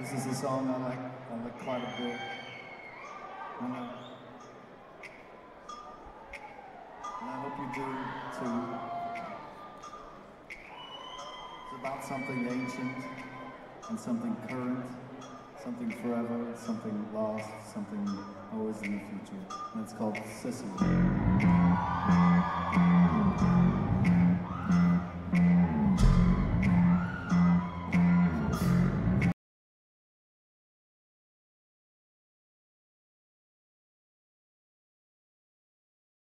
This is a song I like, I like quite a bit. And, I, and I hope you do too. It's about something ancient and something current, something forever, something lost, something always in the future. And it's called Sicily.